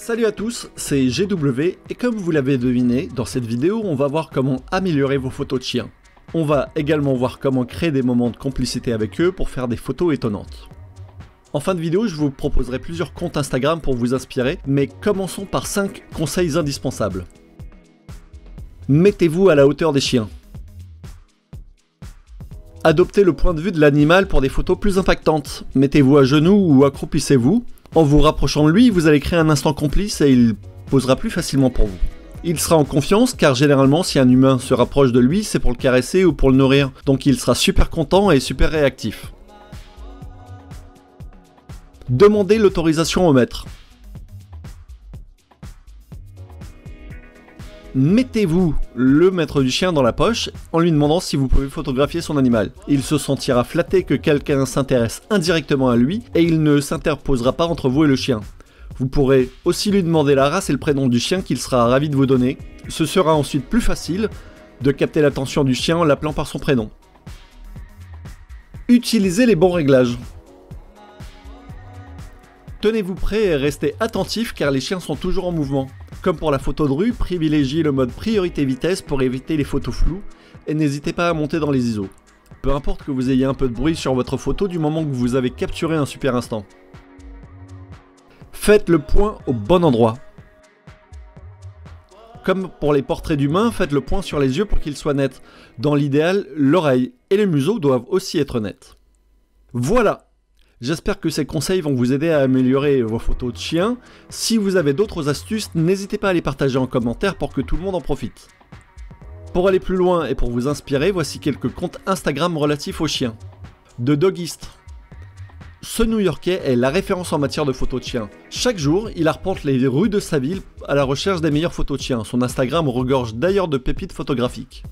Salut à tous, c'est GW et comme vous l'avez deviné, dans cette vidéo on va voir comment améliorer vos photos de chiens. On va également voir comment créer des moments de complicité avec eux pour faire des photos étonnantes. En fin de vidéo, je vous proposerai plusieurs comptes Instagram pour vous inspirer, mais commençons par 5 conseils indispensables. Mettez-vous à la hauteur des chiens. Adoptez le point de vue de l'animal pour des photos plus impactantes. Mettez-vous à genoux ou accroupissez-vous. En vous rapprochant de lui, vous allez créer un instant complice et il posera plus facilement pour vous. Il sera en confiance car généralement si un humain se rapproche de lui, c'est pour le caresser ou pour le nourrir. Donc il sera super content et super réactif. Demandez l'autorisation au maître. Mettez-vous le maître du chien dans la poche en lui demandant si vous pouvez photographier son animal. Il se sentira flatté que quelqu'un s'intéresse indirectement à lui et il ne s'interposera pas entre vous et le chien. Vous pourrez aussi lui demander la race et le prénom du chien qu'il sera ravi de vous donner. Ce sera ensuite plus facile de capter l'attention du chien en l'appelant par son prénom. Utilisez les bons réglages. Tenez-vous prêt et restez attentif car les chiens sont toujours en mouvement. Comme pour la photo de rue, privilégiez le mode priorité vitesse pour éviter les photos floues et n'hésitez pas à monter dans les ISO. Peu importe que vous ayez un peu de bruit sur votre photo du moment que vous avez capturé un super instant. Faites le point au bon endroit. Comme pour les portraits d'humains, faites le point sur les yeux pour qu'ils soient nets. Dans l'idéal, l'oreille et le museau doivent aussi être nets. Voilà, J'espère que ces conseils vont vous aider à améliorer vos photos de chiens. Si vous avez d'autres astuces, n'hésitez pas à les partager en commentaire pour que tout le monde en profite. Pour aller plus loin et pour vous inspirer, voici quelques comptes Instagram relatifs aux chiens. De Dogist. Ce New-Yorkais est la référence en matière de photos de chiens. Chaque jour, il arpente les rues de sa ville à la recherche des meilleures photos de chiens. Son Instagram regorge d'ailleurs de pépites photographiques.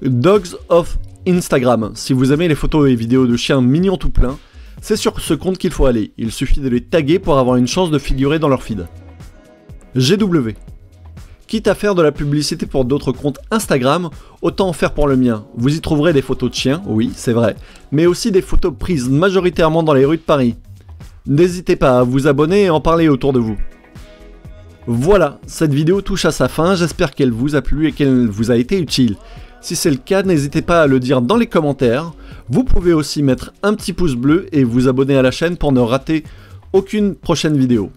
Dogs of Instagram. Si vous aimez les photos et vidéos de chiens mignons tout plein, c'est sur ce compte qu'il faut aller, il suffit de les taguer pour avoir une chance de figurer dans leur feed. GW. Quitte à faire de la publicité pour d'autres comptes Instagram, autant en faire pour le mien. Vous y trouverez des photos de chiens, oui, c'est vrai, mais aussi des photos prises majoritairement dans les rues de Paris. N'hésitez pas à vous abonner et en parler autour de vous. Voilà, cette vidéo touche à sa fin, j'espère qu'elle vous a plu et qu'elle vous a été utile. Si c'est le cas, n'hésitez pas à le dire dans les commentaires. Vous pouvez aussi mettre un petit pouce bleu et vous abonner à la chaîne pour ne rater aucune prochaine vidéo.